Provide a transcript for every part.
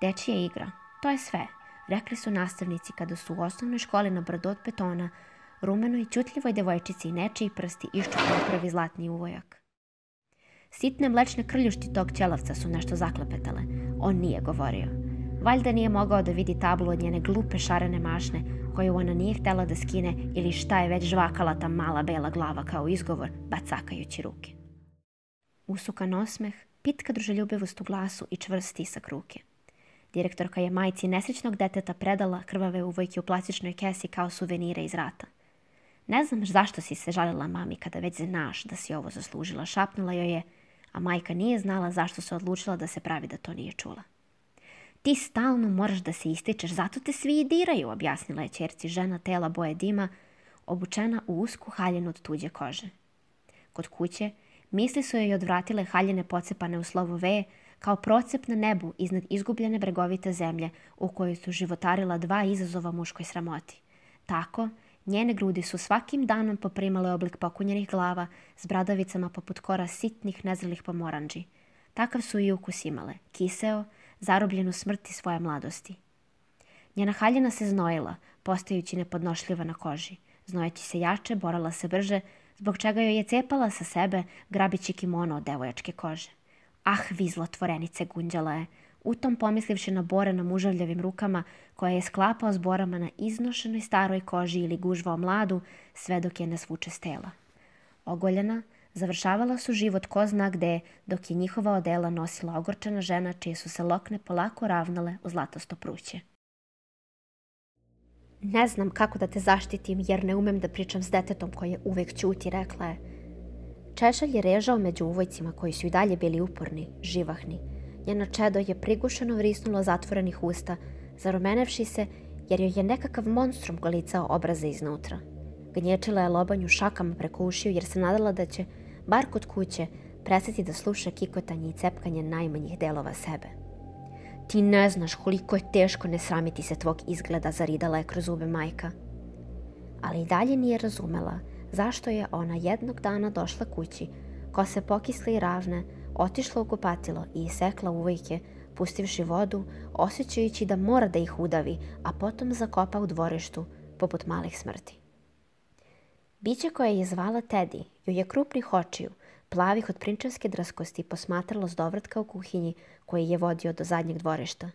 Dečija igra. To je sve, rekli su nastavnici kada su u osnovnoj školi na brdo od betona rumenoj i ćutljivoj devojčici i nečiji prsti iščupali prvi zlatni uvojak. Sitne mlečne krljušti tog ćelavca su nešto zaklepetale. On nije govorio. Valjda nije mogao da vidi tablu od njene glupe šarene mašne, koju ona nije htela da skine ili šta je već žvakala ta mala bela glava kao izgovor, bacakajući ruke. Usukan osmeh, pitka druželjubivost u glasu i čvrst stisak ruke. Direktorka je majci nesrećnog deteta predala krvave uvojke u plastičnoj kesi kao suvenire iz rata. Ne znam zašto si se žalila mami kada već znaš da si ovo zaslužila, šapnula joj je, a majka nije znala zašto se odlučila da se pravi da to nije čula. Ti stalno moraš da se ističeš, zato te svi i diraju, objasnila je čerci žena tela boje dima, obučena u usku haljenu od tuđe kože. Kod kuće misli su joj odvratile haljene pocepane u slovu V, kao procep na nebu iznad izgubljene bregovite zemlje u kojoj su životarila dva izazova muškoj sramoti. Tako, njene grudi su svakim danom poprimale oblik pokunjenih glava s bradavicama poput kora sitnih nezrelih pomoranđi. Takav su i ukus imale, kiseo, zarobljen u smrti svoje mladosti. Njena haljina se znojila, postajući nepodnošljiva na koži. Znojeći se jače, borala se brže, zbog čega joj je cepala sa sebe, grabići kimono od devojačke kože. Ah, vi zlotvorenice, gunđala je, tom pomislivši na bore na mužavljavim rukama, koja je sklapao s borama na iznošenoj staroj koži ili gužvao mladu, sve dok je ne svuče stela. Ogoljena, Završavala su život ko zna gde, dok je njihova odela nosila ogorčena žena čije su se lokne polako ravnale u zlatosto pruće. Ne znam kako da te zaštitim jer ne umem da pričam s detetom koje uvek ćuti, rekla je. Češalj je režao među uvojcima koji su i dalje bili uporni, živahni. Njeno čedo je prigušeno vrisnulo zatvorenih usta, zarumenevši se jer joj je nekakav monstrum golicao obraze iznutra. Gnječila je lobanju šakama preko ušiju jer se nadala da će bar kod kuće, prestati da sluša kikotanje i cepkanje najmanjih delova sebe. Ti ne znaš koliko je teško ne sramiti se tvog izgleda, zaridala je kroz zube majka. Ali i dalje nije razumela zašto je ona jednog dana došla kući, kose pokisle i ravne, otišla u kupatilo i isekla uvojke, pustivši vodu, osjećajući da mora da ih udavi, a potom zakopa u dvorištu, poput malih smrti. Biće koje je zvala Teddy ju je krupnih očiju, plavih od prinčevske drskosti, posmatralo s dovratka u kuhinji koji je vodio do zadnjeg dvorišta.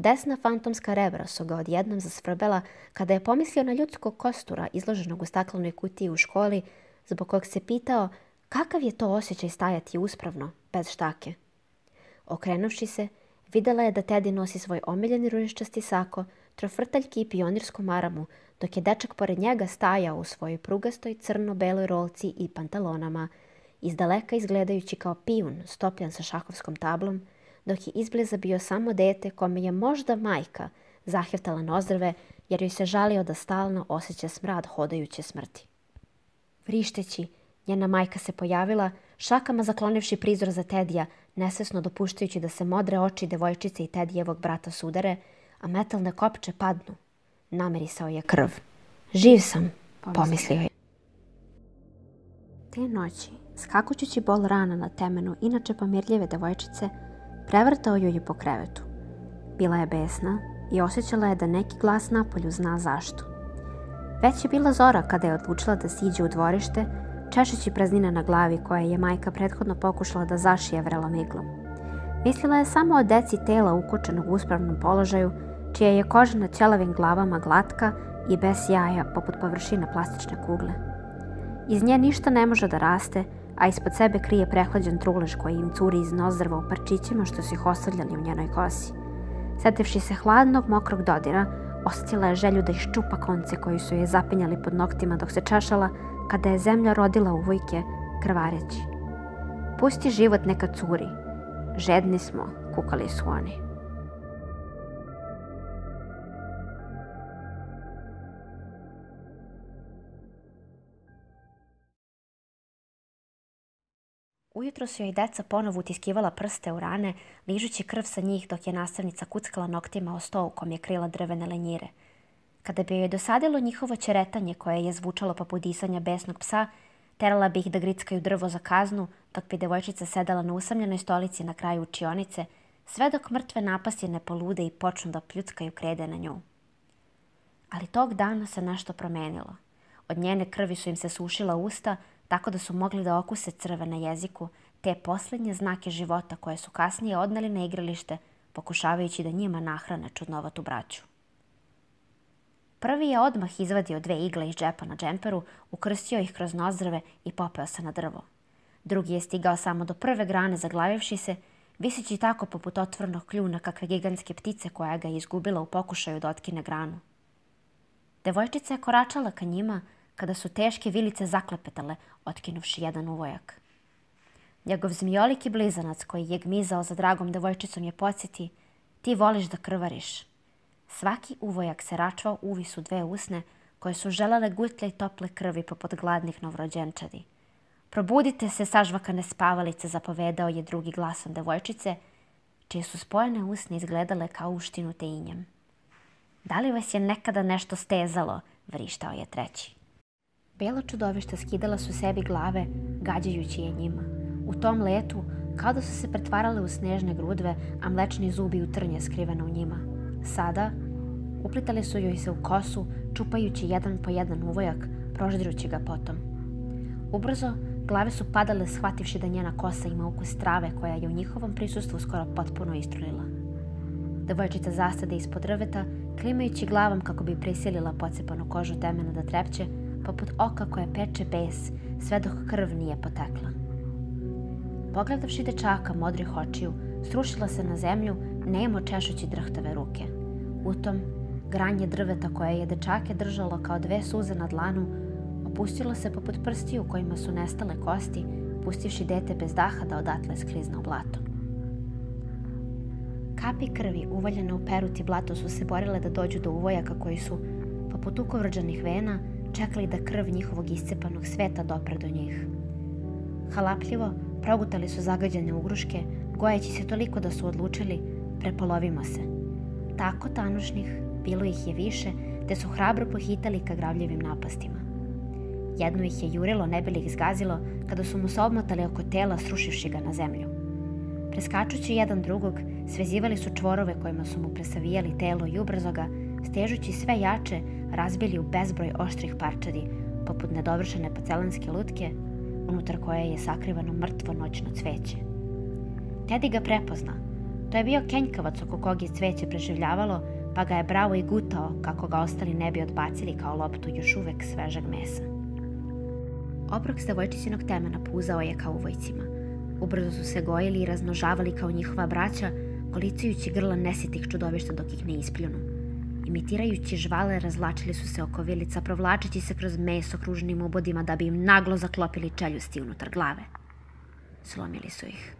Desna fantomska rebra su ga odjednom zasvrbela kada je pomislio na ljudskog kostura izloženog u staklenoj kutiji u školi, zbog kojeg se pitao kakav je to osjećaj stajati uspravno, bez štake. Okrenuši se, videla je da Teddy nosi svoj omiljeni runiščasti sako, trofrtaljki i pionirsku maramu, dok je dečak pored njega stajao u svojoj prugastoj crno-beloj rolci i pantalonama, izdaleka izgledajući kao pijun stopljan sa šahovskom tablom, dok je izbliza bio samo dete kome je možda majka zaheftala nozdrave jer joj se žalio da stalno osjeća smrad hodajuće smrti. Vrišteći, njena majka se pojavila, šakama zaklonivši prizor za Tedija, nesvesno dopuštajući da se modre oči devojčice i Tedijevog brata sudare, a metalne kopče padnu Namirisao je krv. Živ sam, pomislio je. Te noći, skakućući bol rana na temenu inače pomirljive devojčice, prevrtao ju je po krevetu. Bila je besna i osjećala je da neki glas napolju zna zašto. Već je bila zora kada je odlučila da siđe u dvorište, češeći praznine na glavi koje je majka prethodno pokušala da zašije vrelom iglom. Mislila je samo o deci tela ukočenog u uspravnom položaju, čija je koža na ćelavim glavama glatka i bez jaja poput površine plastične kugle. Iz nje ništa ne može da raste, a ispod sebe krije prehlađen trulež koji im curi iz nozdrava u parčićima što su ih ostavljali u njenoj kosi. Setevši se hladnog, mokrog dodira, osjetila je želju da iščupa konce koji su je zapinjali pod noktima dok se češala kada je zemlja rodila uvojke, krvareći. Pusti život neka curi. Žedni smo, kukali su oni. Ujutro su joj deca ponovo utiskivala prste u rane, ližući krv sa njih dok je nastavnica kuckala noktima o sto u kom je krila drvene lenjire. Kada bi joj dosadilo njihovo čeretanje koje je zvučalo poput disanja besnog psa, terala bi ih da grickaju drvo za kaznu, dok bi devojčica sedala na usamljenoj stolici na kraju učionice, sve dok mrtve napasti ne polude i počnu da pljuckaju krede na nju. Ali tog dana se nešto promenilo. Od njene krvi su im se sušila usta, tako da su mogli da okuse crve na jeziku, te poslednje znake života koje su kasnije odneli na igralište, pokušavajući da njima nahrane čudnovatu braću. Prvi je odmah izvadio dve igle iz džepa na džemperu, ukrstio ih kroz nozdrave i popeo se na drvo. Drugi je stigao samo do prve grane zaglavivši se, viseći tako poput otvornog kljuna kakve gigantske ptice koja ga je izgubila u pokušaju da otkine granu. Devojčica je koračala ka njima kada su teške vilice zaklepetale, otkinuvši jedan uvojak. Njegov zmijoliki blizanac koji je gmizao za dragom devojčicom je podsjeti ti voliš da krvariš. Svaki uvojak se račvao uvisu dve usne koje su želele gutlje i tople krvi poput gladnih novrođenčadi. Probudite se, sažvakane spavalice, zapovedao je drugi glasom devojčice, čije su spojene usne izgledale kao uštinute injem. Da li vas je nekada nešto stezalo, vrištao je treći. Belo čudovišta skidala su sebi glave, gađajući je njima. U tom letu, kao da su se pretvarale u snežne grudve, a mlečni zubi u trnje skrivene u njima. Sada, uplitali su joj se u kosu, čupajući jedan po jedan uvojak, proždirući ga potom. Ubrzo, glave su padale shvativši da njena kosa ima ukus trave koja je u njihovom prisustvu skoro potpuno istrulila. Devojčica zastade ispod drveta, klimajući glavom kako bi prisilila pocepanu kožu temena da trepće, poput oka koje peče bes, sve dok krv nije potekla. Pogledavši dečaka modrih očiju, srušila se na zemlju, nemo češući drhtave ruke. U tom, granje drveta koje je dečake držalo kao dve suze na dlanu, opustilo se poput prstiju kojima su nestale kosti, pustivši dete bez daha da odatle sklizne u blato. Kapi krvi uvaljene u perut i blato su se borile da dođu do uvojaka koji su, poput ukovrđanih vena, čekali da krv njihovog iscepanog sveta dopre do njih. Halapljivo progutali su zagađene ugruške, gojeći se toliko da su odlučili prepolovimo se. Tako tanušnih bilo ih je više, te su hrabro pohitali ka gravljivim napastima. Jedno ih je jurilo, ne bi li ih zgazilo, kada su mu se obmotali oko tela, srušivši ga na zemlju. Preskačući jedan drugog, svezivali su čvorove kojima su mu presavijali telo i ubrzo ga, stežući sve jače, razbili u bezbroj oštrih parčadi, poput nedovršene pacelanske lutke, unutar koje je sakrivano mrtvo noćno cveće. Teddy ga prepozna. To je bio kenjkavac oko kog je cveće preživljavalo, pa ga je bravo i gutao kako ga ostali ne bi odbacili kao loptu još uvek svežeg mesa. Obrok s devojčicinog temena puzao je kao uvojcima. Ubrzo su se gojili i raznožavali kao njihova braća, kolicujući grla nesitih čudovišta dok ih ne ispljunu. Imitirajući žvale, razlačili su se oko vilica, provlačeći se kroz meso kružnim ubodima da bi im naglo zaklopili čeljusti unutar glave. Slomili su ih.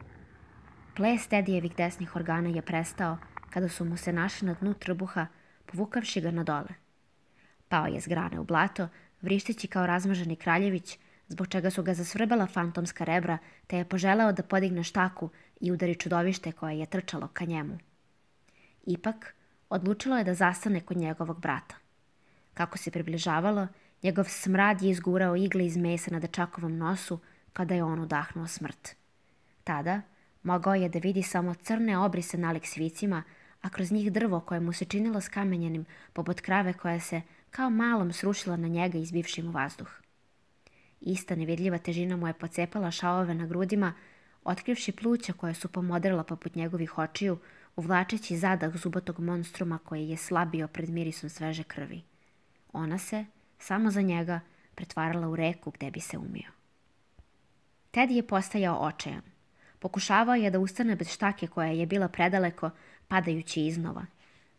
Ples Tedijevih desnih organa je prestao kada su mu se našli na dnu trbuha, povukavši ga na dole. Pao je s grane u blato, vrišteći kao razmaženi kraljević, zbog čega su ga zasvrbala fantomska rebra, te je poželeo da podigne štaku i udari čudovište koje je trčalo ka njemu. Ipak, odlučilo je da zastane kod njegovog brata. Kako se približavalo, njegov smrad je izgurao igle iz mesa na dečakovom nosu kada je on udahnuo smrt. Tada mogao je da vidi samo crne obrise nalik svicima, a kroz njih drvo koje mu se činilo skamenjenim poput krave koja se kao malom srušila na njega izbivšim u vazduh. Ista nevidljiva težina mu je pocepala šaove na grudima, otkrivši pluća koja su pomodrila poput njegovih očiju, uvlačeći zadah zubotog monstruma koji je slabio pred mirisom sveže krvi. Ona se, samo za njega, pretvarala u reku gde bi se umio. Teddy je postajao očajan. Pokušavao je da ustane bez štake koja je bila predaleko, padajući iznova.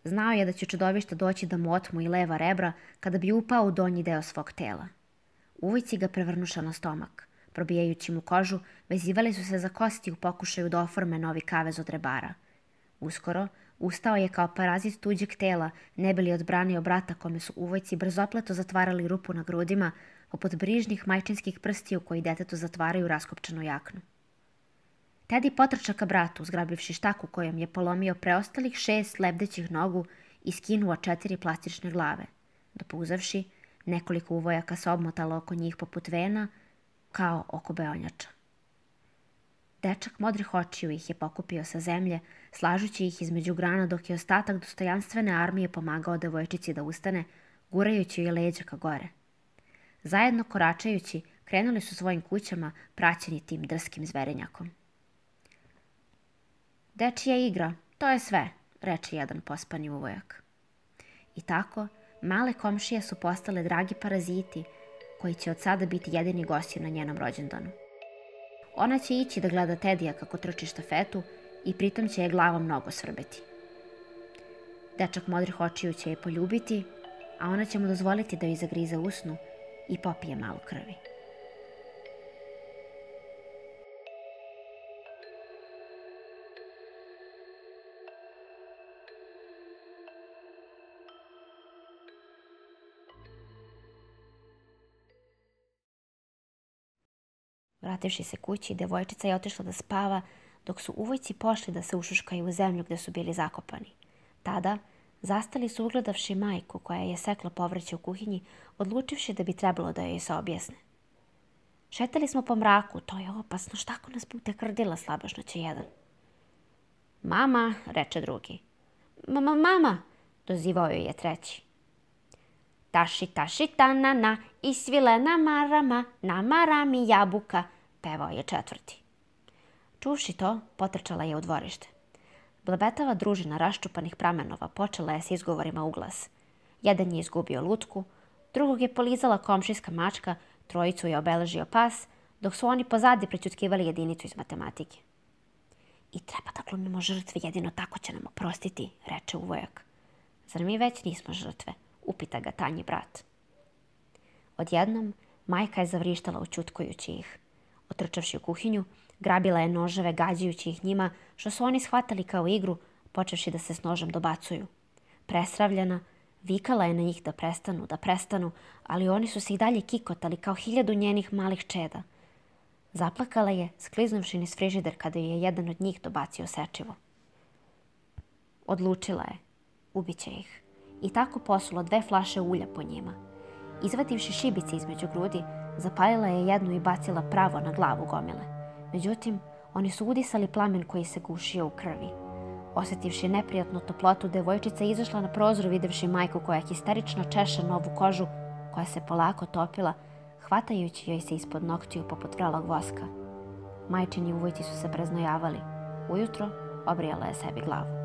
Znao je da će čudovište doći da mu otmu i leva rebra kada bi upao u donji deo svog tela. Uvojci ga prevrnuša na stomak. Probijajući mu kožu, vezivali su se za kosti u pokušaju da oforme novi kavez od rebara – Uskoro, ustao je kao parazit tuđeg tela, ne bi li odbranio brata kome su uvojci brzopleto zatvarali rupu na grudima, poput brižnih majčinskih prstiju koji detetu zatvaraju raskopčanu jaknu. Teddy potrča ka bratu, zgrabivši štaku kojom je polomio preostalih šest lebdećih nogu i skinuo četiri plastične glave. Dopuzavši, nekoliko uvojaka se obmotalo oko njih poput vena, kao oko beonjača. Dečak modrih očiju ih je pokupio sa zemlje, slažući ih između grana dok je ostatak dostojanstvene armije pomagao devojčici da ustane, gurajući joj leđa ka gore. Zajedno koračajući, krenuli su svojim kućama, praćeni tim drskim zverenjakom. Dečija igra, to je sve, reče jedan pospani uvojak. I tako, male komšije su postale dragi paraziti, koji će od sada biti jedini gosti na njenom rođendanu. Ona će ići da gleda Tedija kako trči štafetu i pritom će je glava mnogo svrbeti. Dečak modrih očiju će je poljubiti, a ona će mu dozvoliti da joj zagrize usnu i popije malo krvi. Vrativši se kući, devojčica je otišla da spava, dok su uvojci pošli da se ušuškaju u zemlju gde su bili zakopani. Tada, zastali su ugledavši majku koja je sekla povrće u kuhinji, odlučivši da bi trebalo da joj se objasne. Šetali smo po mraku, to je opasno, šta ako nas bude krdila, slabašno će jedan. Mama, reče drugi. Mama, mama, dozivao joj je treći. Taši, taši, tanana, i svilena marama, namara mi jabuka, pevao je četvrti. Čuši to, potrčala je u dvorište. Blebetava družina raščupanih pramenova počela je s izgovorima u glas. Jedan je izgubio lutku, drugog je polizala komšijska mačka, trojicu je obeležio pas, dok su oni pozadi prećutkivali jedinicu iz matematike. I treba da glumimo žrtve, jedino tako će nam oprostiti, reče uvojak. Zar mi već nismo žrtve? upita ga tanji brat. Odjednom, majka je zavrištala učutkujući ih. Otrčavši u kuhinju, grabila je noževe gađajući ih njima, što su oni shvatali kao igru, počevši da se s nožem dobacuju. Presravljena, vikala je na njih da prestanu, da prestanu, ali oni su se i dalje kikotali kao hiljadu njenih malih čeda. Zaplakala je, skliznuvši niz frižider kada je jedan od njih dobacio sečivo. Odlučila je. Ubiće ih i tako posulo dve flaše ulja po njima. Izvadivši šibice između grudi, zapalila je jednu i bacila pravo na glavu gomile. Međutim, oni su udisali plamen koji se gušio u krvi. Osetivši neprijatnu toplotu, devojčica izašla na prozor videvši majku koja histerično češa novu kožu koja se polako topila, hvatajući joj se ispod noktiju poput vrelog voska. Majčini uvojci su se preznojavali. Ujutro obrijala je sebi glavu.